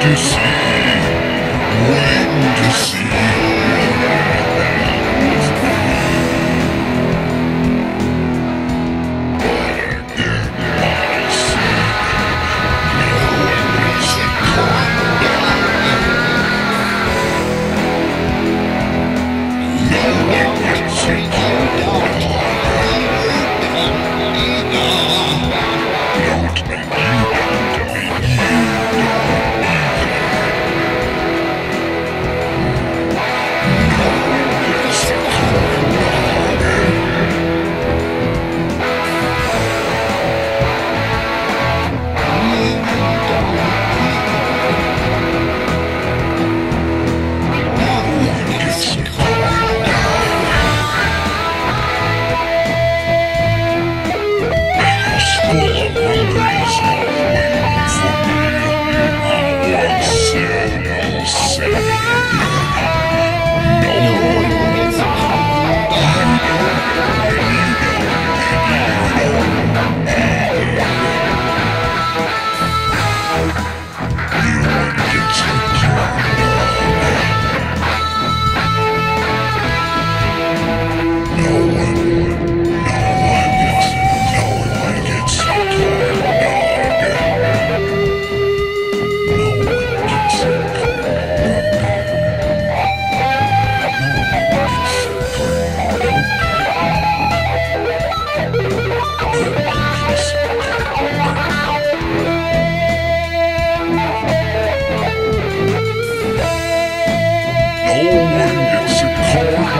to see,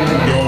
corn